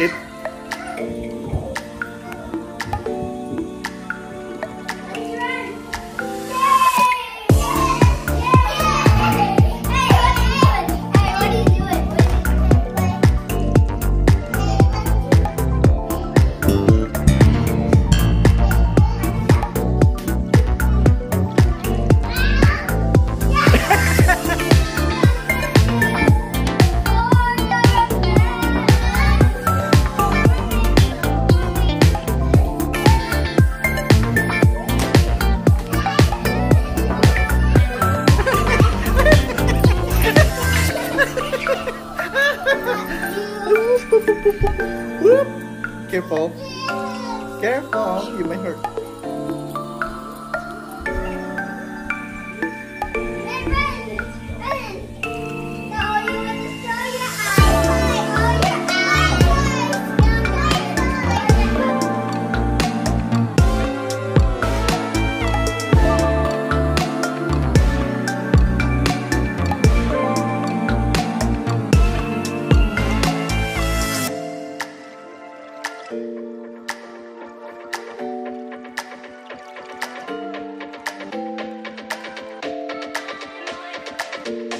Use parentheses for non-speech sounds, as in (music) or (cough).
ít. (laughs) Careful. Careful. You might hurt. thank you.